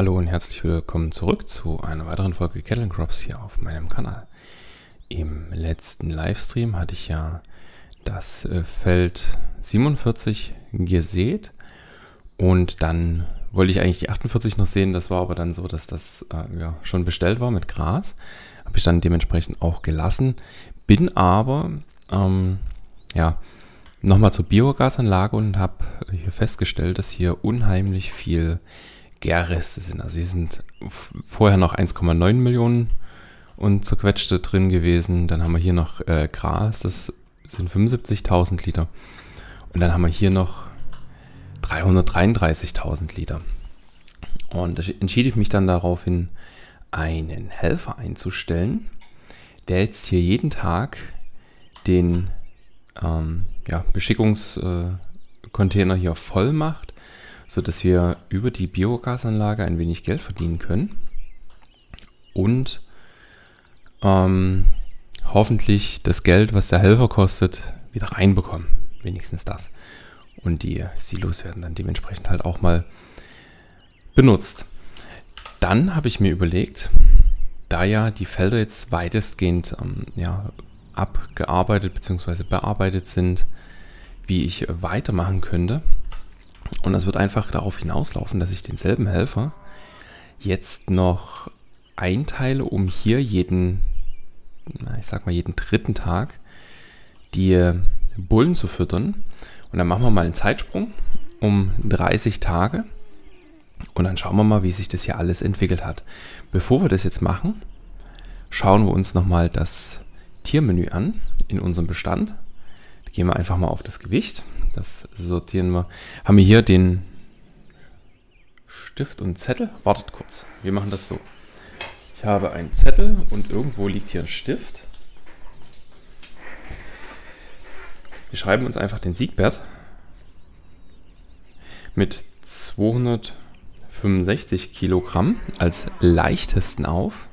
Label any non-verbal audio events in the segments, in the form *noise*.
Hallo und herzlich willkommen zurück zu einer weiteren Folge Cattle Crops hier auf meinem Kanal. Im letzten Livestream hatte ich ja das äh, Feld 47 gesät und dann wollte ich eigentlich die 48 noch sehen. Das war aber dann so, dass das äh, ja, schon bestellt war mit Gras. Habe ich dann dementsprechend auch gelassen. Bin aber ähm, ja, nochmal zur Biogasanlage und habe hier festgestellt, dass hier unheimlich viel Gärreste sind. Also hier sind vorher noch 1,9 Millionen und zerquetschte drin gewesen. Dann haben wir hier noch äh, Gras, das sind 75.000 Liter. Und dann haben wir hier noch 333.000 Liter. Und da entschied ich mich dann daraufhin, einen Helfer einzustellen, der jetzt hier jeden Tag den ähm, ja, Beschickungscontainer äh, hier voll macht, sodass wir über die Biogasanlage ein wenig Geld verdienen können und ähm, hoffentlich das Geld, was der Helfer kostet, wieder reinbekommen. Wenigstens das. Und die Silos werden dann dementsprechend halt auch mal benutzt. Dann habe ich mir überlegt, da ja die Felder jetzt weitestgehend ähm, ja, abgearbeitet bzw. bearbeitet sind, wie ich weitermachen könnte. Und das wird einfach darauf hinauslaufen, dass ich denselben Helfer jetzt noch einteile, um hier jeden, na, ich sag mal jeden dritten Tag die Bullen zu füttern. Und dann machen wir mal einen Zeitsprung um 30 Tage. Und dann schauen wir mal, wie sich das hier alles entwickelt hat. Bevor wir das jetzt machen, schauen wir uns nochmal das Tiermenü an in unserem Bestand. Gehen wir einfach mal auf das Gewicht. Das sortieren wir. Haben wir hier den Stift und Zettel. Wartet kurz. Wir machen das so. Ich habe einen Zettel und irgendwo liegt hier ein Stift. Wir schreiben uns einfach den Siegbert mit 265 Kilogramm als leichtesten auf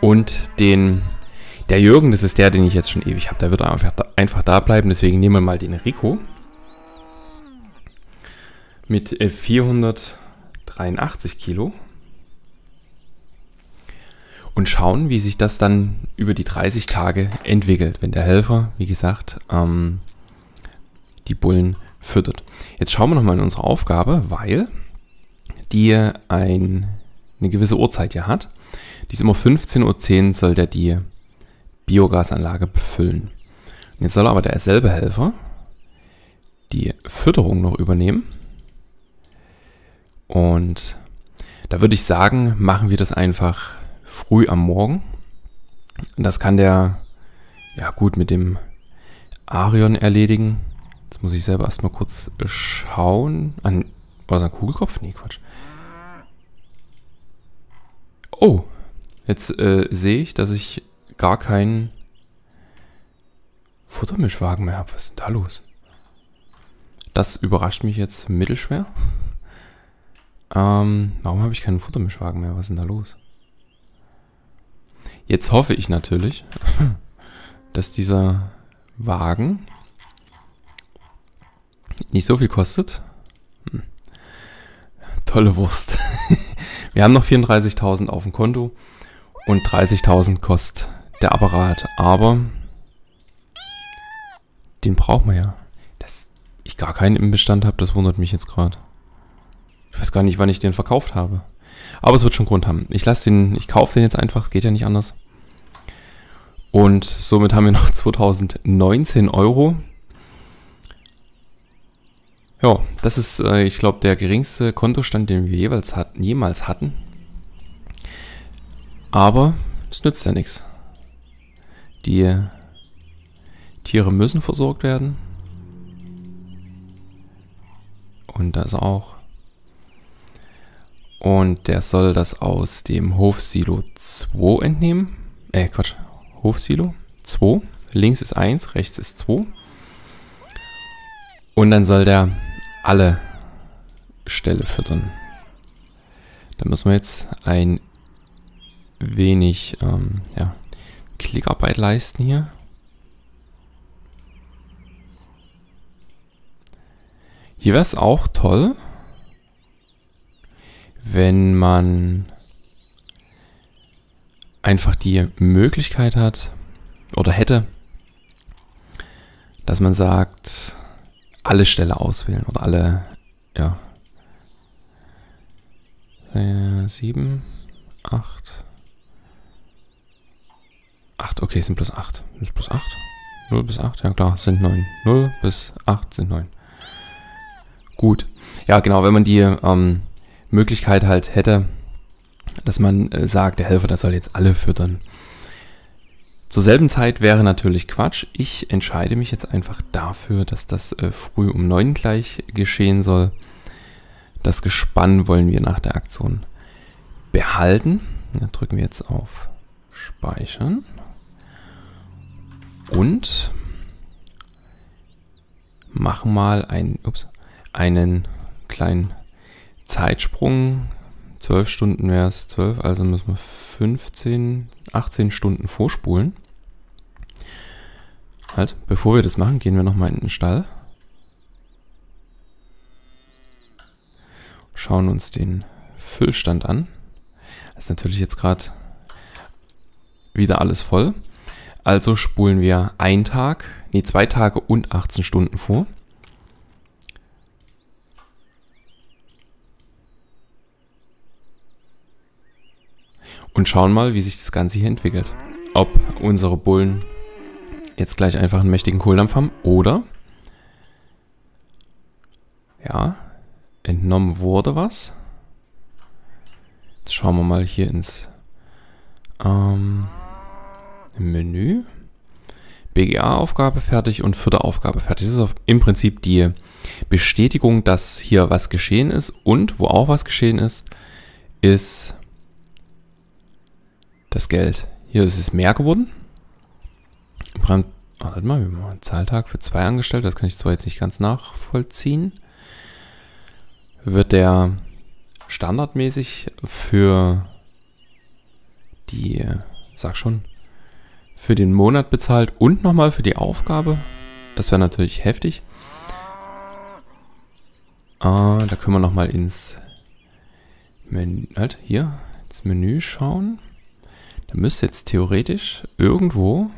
und den der Jürgen, das ist der, den ich jetzt schon ewig habe. Der wird einfach da, einfach da bleiben. Deswegen nehmen wir mal den Rico. Mit 483 äh, Kilo. Und schauen, wie sich das dann über die 30 Tage entwickelt, wenn der Helfer, wie gesagt, ähm, die Bullen füttert. Jetzt schauen wir nochmal in unsere Aufgabe, weil die ein, eine gewisse Uhrzeit ja hat. Die ist immer 15.10 Uhr, soll der die Biogasanlage befüllen. Jetzt soll aber derselbe Helfer die Fütterung noch übernehmen. Und da würde ich sagen, machen wir das einfach früh am Morgen. Und das kann der, ja gut, mit dem Arion erledigen. Jetzt muss ich selber erstmal kurz schauen. An, was, ein Kugelkopf? Nee, Quatsch. Oh, jetzt äh, sehe ich, dass ich gar keinen Futtermischwagen mehr habe. Was ist denn da los? Das überrascht mich jetzt mittelschwer. *laughs* Ähm, warum habe ich keinen Futtermischwagen mehr? Was ist denn da los? Jetzt hoffe ich natürlich, *laughs* dass dieser Wagen nicht so viel kostet. Hm. Tolle Wurst. *laughs* Wir haben noch 34.000 auf dem Konto und 30.000 kostet der Apparat, aber den braucht man ja. Dass ich gar keinen im Bestand habe, das wundert mich jetzt gerade. Ich weiß gar nicht, wann ich den verkauft habe. Aber es wird schon Grund haben. Ich lasse den, ich kaufe den jetzt einfach, geht ja nicht anders. Und somit haben wir noch *laughs* 2019 Euro. Ja, das ist, äh, ich glaube, der geringste Kontostand, den wir jeweils hat, jemals hatten. Aber es nützt ja nichts. Die Tiere müssen versorgt werden. Und das auch. Und der soll das aus dem Hofsilo 2 entnehmen. Äh, Quatsch. Hofsilo 2. Links ist 1, rechts ist 2. Und dann soll der alle Ställe füttern. Da müssen wir jetzt ein wenig ähm, ja, Klickarbeit leisten hier. Hier wäre es auch toll, wenn man einfach die Möglichkeit hat oder hätte, dass man sagt, alle Ställe auswählen oder alle, ja, äh, sieben, acht, acht, okay, sind plus acht. Sind plus acht? 0 bis 8, ja klar, sind 9. 0 bis 8 sind 9. Gut. Ja, genau, wenn man die ähm, Möglichkeit halt hätte, dass man äh, sagt, der Helfer, der soll jetzt alle füttern. Zur selben Zeit wäre natürlich Quatsch. Ich entscheide mich jetzt einfach dafür, dass das äh, früh um 9 gleich geschehen soll. Das Gespann wollen wir nach der Aktion behalten. Da drücken wir jetzt auf Speichern. Und machen mal einen, ups, einen kleinen Zeitsprung. 12 Stunden wäre es 12, also müssen wir 15, 18 Stunden vorspulen. Halt, bevor wir das machen, gehen wir nochmal in den Stall. Schauen uns den Füllstand an. Das ist natürlich jetzt gerade wieder alles voll. Also spulen wir einen Tag, nee, zwei Tage und 18 Stunden vor. Und schauen mal, wie sich das Ganze hier entwickelt. Ob unsere Bullen jetzt gleich einfach einen mächtigen Kohldampf haben oder ja, entnommen wurde was. Jetzt schauen wir mal hier ins ähm, Menü. BGA-Aufgabe fertig und vierte Aufgabe fertig. Das ist im Prinzip die Bestätigung, dass hier was geschehen ist und wo auch was geschehen ist, ist das Geld. Hier ist es mehr geworden. Warte mal, wir haben einen Zahltag für zwei angestellt. Das kann ich zwar jetzt nicht ganz nachvollziehen. Wird der standardmäßig für die, sag schon, für den Monat bezahlt und nochmal für die Aufgabe. Das wäre natürlich heftig. Ah, da können wir nochmal ins Menü, halt, hier, ins Menü schauen. Da müsste jetzt theoretisch irgendwo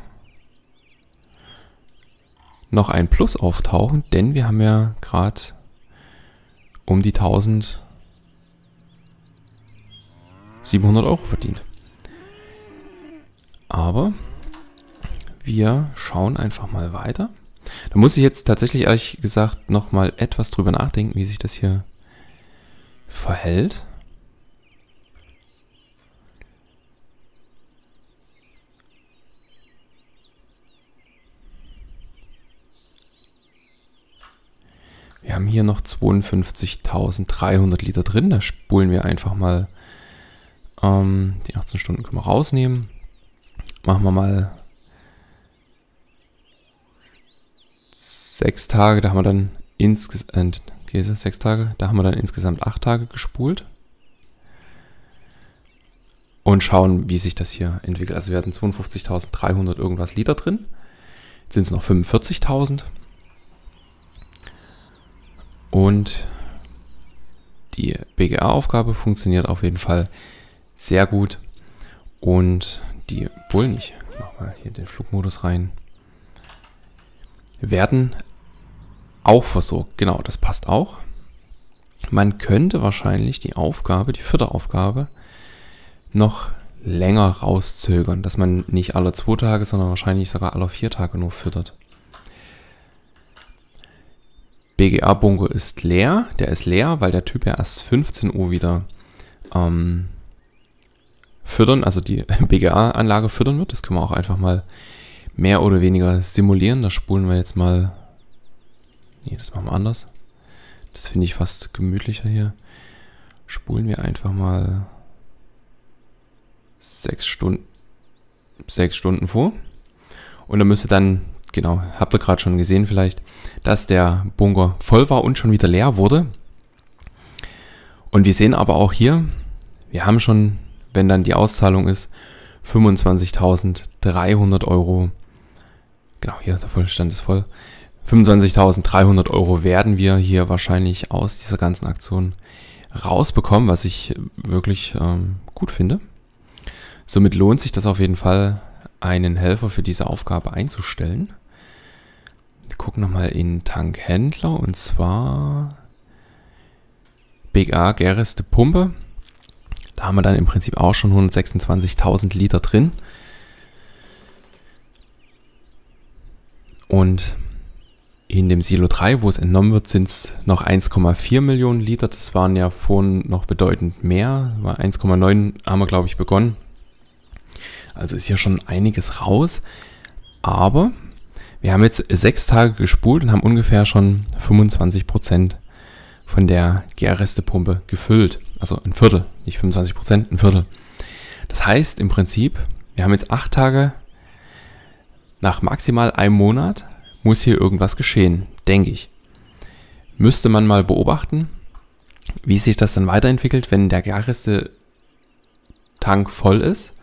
noch ein Plus auftauchen, denn wir haben ja gerade um die 1700 Euro verdient. Aber wir schauen einfach mal weiter. Da muss ich jetzt tatsächlich ehrlich gesagt nochmal etwas drüber nachdenken, wie sich das hier verhält. Wir haben hier noch 52.300 Liter drin. Da spulen wir einfach mal ähm, die 18 Stunden können wir rausnehmen. Machen wir mal sechs Tage, da haben wir dann insgesamt, äh, sechs Tage, da haben wir dann insgesamt acht Tage gespult. Und schauen, wie sich das hier entwickelt. Also wir hatten 52.300 irgendwas Liter drin. Jetzt sind es noch 45.000. Und die BGA-Aufgabe funktioniert auf jeden Fall sehr gut. Und die Bullen, ich mach mal hier den Flugmodus rein, werden auch versorgt. Genau, das passt auch. Man könnte wahrscheinlich die Aufgabe, die vierte Aufgabe, noch länger rauszögern, dass man nicht alle zwei Tage, sondern wahrscheinlich sogar alle vier Tage nur füttert. BGA-Bunker ist leer. Der ist leer, weil der Typ ja erst 15 Uhr wieder ähm, füttern, also die *laughs* BGA-Anlage füttern wird. Das können wir auch einfach mal mehr oder weniger simulieren. Da spulen wir jetzt mal Nee, das machen wir anders. Das finde ich fast gemütlicher hier. Spulen wir einfach mal sechs Stunden, sechs Stunden vor. Und dann müsste dann, genau, habt ihr gerade schon gesehen vielleicht, dass der Bunker voll war und schon wieder leer wurde. Und wir sehen aber auch hier, wir haben schon, wenn dann die Auszahlung ist, 25.300 Euro. Genau, hier, der Vollstand ist voll. 25.300 Euro werden wir hier wahrscheinlich aus dieser ganzen Aktion rausbekommen, was ich wirklich ähm, gut finde. Somit lohnt sich das auf jeden Fall, einen Helfer für diese Aufgabe einzustellen. Wir gucken nochmal in Tankhändler und zwar Big A Gereste Pumpe. Da haben wir dann im Prinzip auch schon 126.000 Liter drin. Und in dem Silo 3, wo es entnommen wird, sind es noch 1,4 Millionen Liter. Das waren ja vorhin noch bedeutend mehr. War 1,9 haben wir, glaube ich, begonnen. Also ist hier schon einiges raus. Aber wir haben jetzt sechs Tage gespult und haben ungefähr schon 25 Prozent von der Gärrestepumpe gefüllt. Also ein Viertel, nicht 25 Prozent, ein Viertel. Das heißt im Prinzip, wir haben jetzt acht Tage, nach maximal einem Monat muss hier irgendwas geschehen, denke ich. Müsste man mal beobachten, wie sich das dann weiterentwickelt, wenn der Gärreste-Tank voll ist,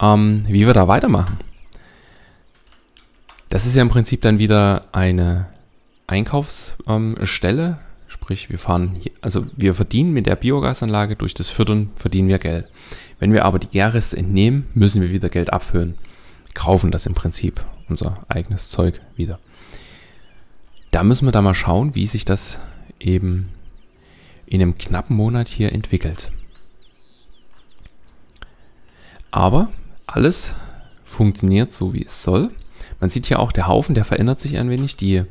ähm, wie wir da weitermachen. Das ist ja im Prinzip dann wieder eine Einkaufsstelle, ähm, sprich wir fahren, hier, also wir verdienen mit der Biogasanlage durch das Füttern verdienen wir Geld. Wenn wir aber die Gärreste entnehmen, müssen wir wieder Geld abführen. kaufen das im Prinzip unser eigenes Zeug wieder. Da müssen wir da mal schauen, wie sich das eben in einem knappen Monat hier entwickelt. Aber alles funktioniert so, wie es soll. Man sieht hier auch, der Haufen, der verändert sich ein wenig. Die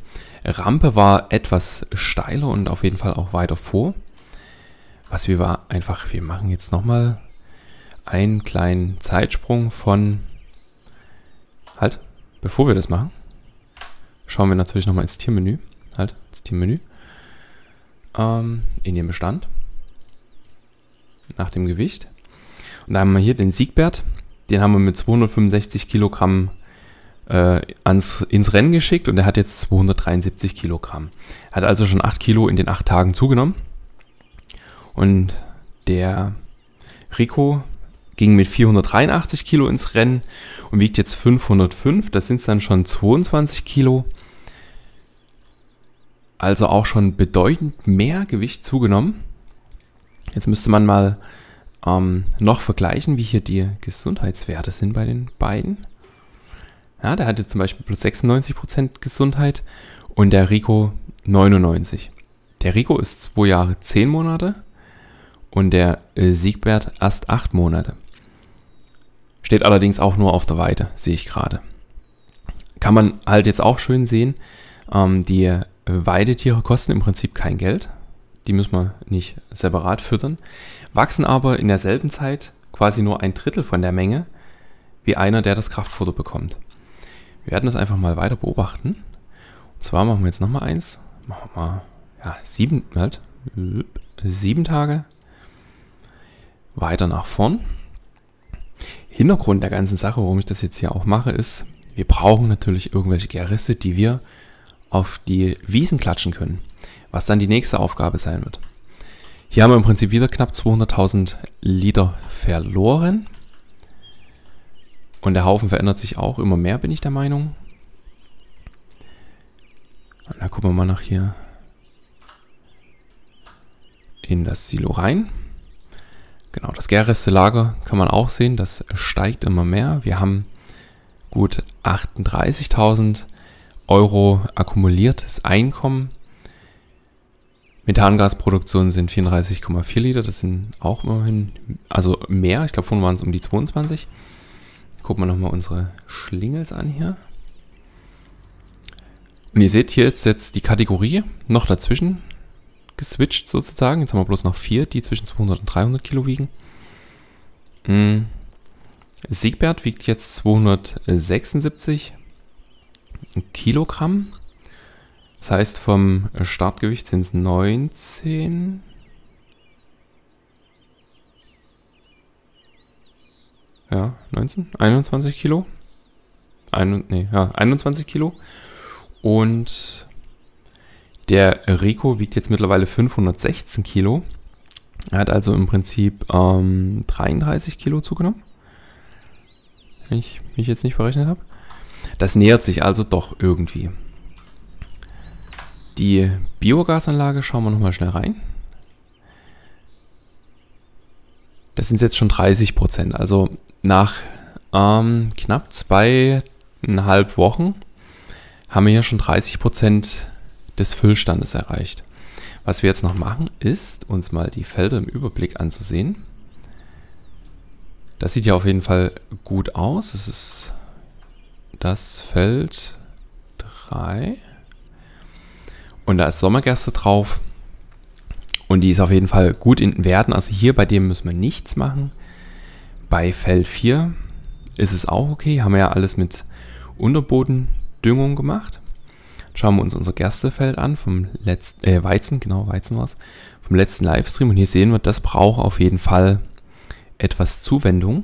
Rampe war etwas steiler und auf jeden Fall auch weiter vor. Was wir war einfach, wir machen jetzt nochmal einen kleinen Zeitsprung von halt Bevor wir das machen, schauen wir natürlich nochmal ins Tiermenü. Halt, ins Tiermenü. Ähm, in den Bestand. Nach dem Gewicht. Und da haben wir hier den Siegbert. Den haben wir mit 265 Kilogramm äh, ans, ins Rennen geschickt und der hat jetzt 273 Kilogramm. Hat also schon 8 Kilo in den 8 Tagen zugenommen. Und der Rico ging mit 483 Kilo ins Rennen und wiegt jetzt 505. Das sind dann schon 22 Kilo. Also auch schon bedeutend mehr Gewicht zugenommen. Jetzt müsste man mal ähm, noch vergleichen, wie hier die Gesundheitswerte sind bei den beiden. Ja, der hatte zum Beispiel plus 96% Gesundheit und der Rico 99. Der Rico ist 2 Jahre 10 Monate und der Siegbert erst 8 Monate. Steht allerdings auch nur auf der Weide, sehe ich gerade. Kann man halt jetzt auch schön sehen, ähm, die Weidetiere kosten im Prinzip kein Geld. Die müssen wir nicht separat füttern, wachsen aber in derselben Zeit quasi nur ein Drittel von der Menge wie einer, der das Kraftfutter bekommt. Wir werden das einfach mal weiter beobachten. Und zwar machen wir jetzt nochmal eins. Machen wir mal ja, sieben, halt, sieben Tage weiter nach vorn. Hintergrund der ganzen Sache, warum ich das jetzt hier auch mache, ist, wir brauchen natürlich irgendwelche Gärreste, die wir auf die Wiesen klatschen können, was dann die nächste Aufgabe sein wird. Hier haben wir im Prinzip wieder knapp 200.000 Liter verloren. Und der Haufen verändert sich auch immer mehr, bin ich der Meinung. Da gucken wir mal nach hier in das Silo rein. Genau, das Gärreste-Lager kann man auch sehen, das steigt immer mehr. Wir haben gut 38.000 Euro akkumuliertes Einkommen. Methangasproduktion sind 34,4 Liter, das sind auch immerhin, also mehr, ich glaube vorhin waren es um die 22. Gucken wir nochmal unsere Schlingels an hier. Und ihr seht, hier ist jetzt die Kategorie noch dazwischen geswitcht sozusagen. Jetzt haben wir bloß noch vier, die zwischen 200 und 300 Kilo wiegen. Mhm. Siegbert wiegt jetzt 276 Kilogramm. Das heißt, vom Startgewicht sind es 19. Ja, 19? 21 Kilo? Ein, nee, ja, 21 Kilo. Und der Rico wiegt jetzt mittlerweile 516 Kilo. Er hat also im Prinzip ähm, 33 Kilo zugenommen. Wenn ich mich jetzt nicht verrechnet habe. Das nähert sich also doch irgendwie. Die Biogasanlage schauen wir nochmal schnell rein. Das sind jetzt schon 30 Prozent. Also nach ähm, knapp zweieinhalb Wochen haben wir hier schon 30 Prozent des Füllstandes erreicht. Was wir jetzt noch machen, ist uns mal die Felder im Überblick anzusehen. Das sieht ja auf jeden Fall gut aus. Es ist das Feld 3. Und da ist Sommergerste drauf. Und die ist auf jeden Fall gut in den Werten. Also hier bei dem müssen wir nichts machen. Bei Feld 4 ist es auch okay. Haben wir ja alles mit Unterbodendüngung gemacht. Schauen wir uns unser Gerstefeld an vom letzten, äh, Weizen, genau, Weizen war es, vom letzten Livestream. Und hier sehen wir, das braucht auf jeden Fall etwas Zuwendung.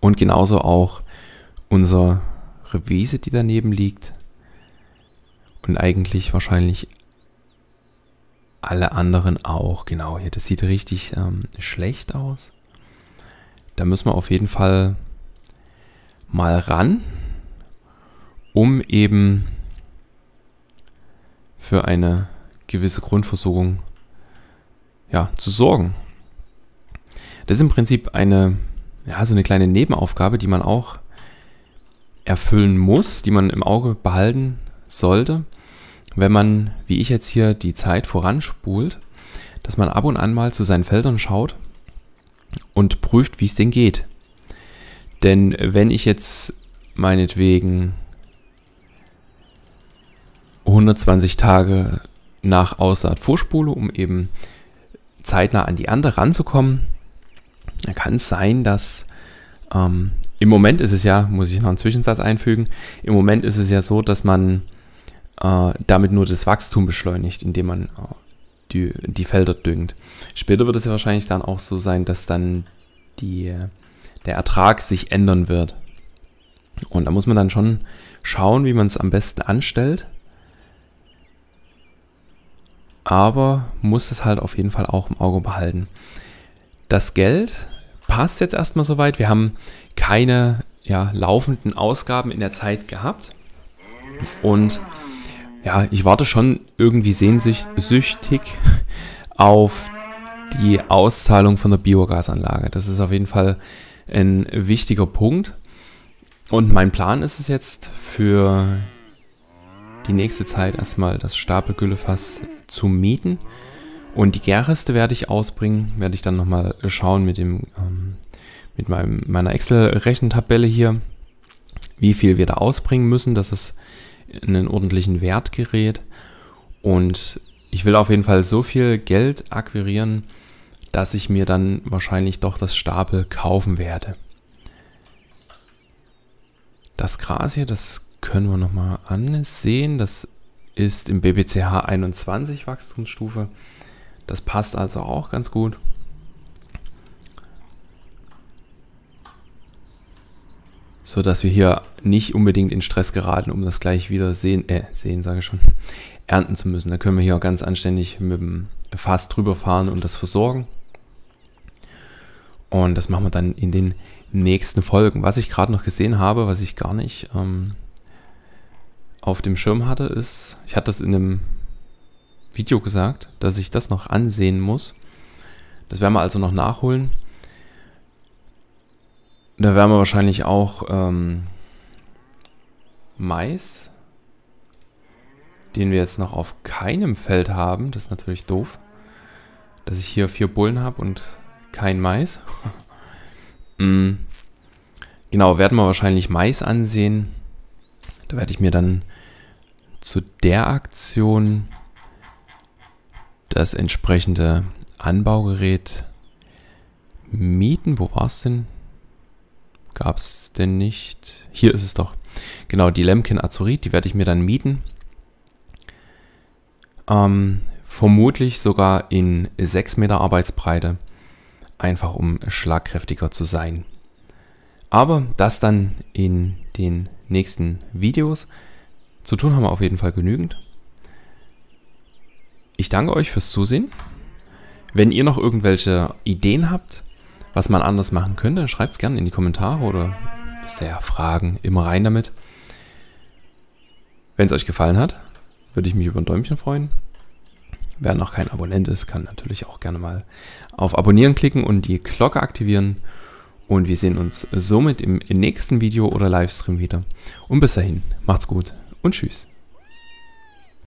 Und genauso auch unsere Wiese, die daneben liegt. Und eigentlich wahrscheinlich alle anderen auch. Genau, hier, das sieht richtig ähm, schlecht aus. Da müssen wir auf jeden Fall mal ran, um eben für eine gewisse Grundversorgung ja, zu sorgen. Das ist im Prinzip eine, ja, so eine kleine Nebenaufgabe, die man auch erfüllen muss, die man im Auge behalten sollte, wenn man, wie ich jetzt hier, die Zeit voranspult, dass man ab und an mal zu seinen Feldern schaut und prüft, wie es denn geht. Denn wenn ich jetzt meinetwegen 120 Tage nach Aussaat vorspule, um eben zeitnah an die Ernte ranzukommen, dann kann es sein, dass ähm, im Moment ist es ja, muss ich noch einen Zwischensatz einfügen, im Moment ist es ja so, dass man äh, damit nur das Wachstum beschleunigt, indem man äh, die, die Felder düngt. Später wird es ja wahrscheinlich dann auch so sein, dass dann die, der Ertrag sich ändern wird. Und da muss man dann schon schauen, wie man es am besten anstellt. Aber muss es halt auf jeden Fall auch im Auge behalten. Das Geld passt jetzt erstmal soweit. Wir haben keine ja, laufenden Ausgaben in der Zeit gehabt. Und ja, ich warte schon irgendwie sehnsüchtig auf die Auszahlung von der Biogasanlage. Das ist auf jeden Fall ein wichtiger Punkt. Und mein Plan ist es jetzt für die nächste Zeit erstmal das Stapelgüllefass zu mieten. Und die Gärreste werde ich ausbringen, werde ich dann nochmal schauen mit dem ähm, mit meinem, meiner Excel-Rechentabelle hier, wie viel wir da ausbringen müssen, dass es einen ordentlichen Wert gerät. Und ich will auf jeden Fall so viel Geld akquirieren, dass ich mir dann wahrscheinlich doch das Stapel kaufen werde. Das Gras hier, das können wir nochmal ansehen. Das ist im BBCH 21 Wachstumsstufe. Das passt also auch ganz gut. so dass wir hier nicht unbedingt in Stress geraten, um das gleich wieder sehen, äh, sehen sage ich schon, *laughs* ernten zu müssen. Da können wir hier ganz anständig mit dem Fass drüber fahren und das versorgen. Und das machen wir dann in den nächsten Folgen. Was ich gerade noch gesehen habe, was ich gar nicht ähm, auf dem Schirm hatte, ist, ich hatte das in einem Video gesagt, dass ich das noch ansehen muss. Das werden wir also noch nachholen. Da werden wir wahrscheinlich auch ähm, Mais, den wir jetzt noch auf keinem Feld haben. Das ist natürlich doof, dass ich hier vier Bullen habe und kein Mais. *laughs* mm. Genau, werden wir wahrscheinlich Mais ansehen. Da werde ich mir dann zu der Aktion das entsprechende Anbaugerät mieten. Wo war es denn? Gab es denn nicht? Hier ist es doch. Genau, die Lemkin Azurit, die werde ich mir dann mieten. Ähm, vermutlich sogar in 6 Meter Arbeitsbreite. Einfach um schlagkräftiger zu sein. Aber das dann in den nächsten Videos. Zu tun haben wir auf jeden Fall genügend. Ich danke euch fürs Zusehen. Wenn ihr noch irgendwelche Ideen habt, was man anders machen könnte, schreibt es gerne in die Kommentare oder bisher Fragen, immer rein damit. Wenn es euch gefallen hat, würde ich mich über ein Däumchen freuen. Wer noch kein Abonnent ist, kann natürlich auch gerne mal auf Abonnieren klicken und die Glocke aktivieren. Und wir sehen uns somit im nächsten Video oder Livestream wieder. Und bis dahin, macht's gut und tschüss.